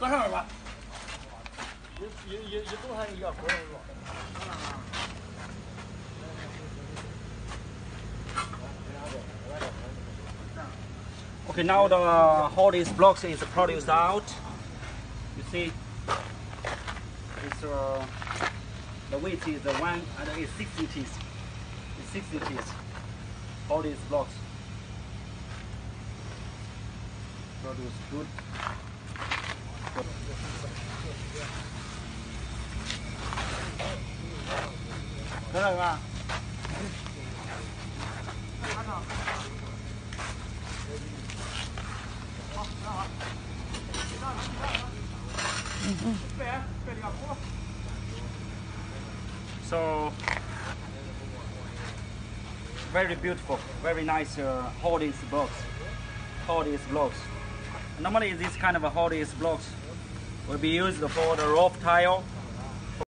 搁上面吧。一一一一动它一个活是吧？ Okay, now the all these blocks is produced out. You see, it's uh, the weight is uh, one and it's six inches. It's six inches. All these blocks produce good. Rồi mà. So very beautiful, very nice uh, blocks. Hourdis blocks. Normally this kind of hourdis blocks will be used for the roof tile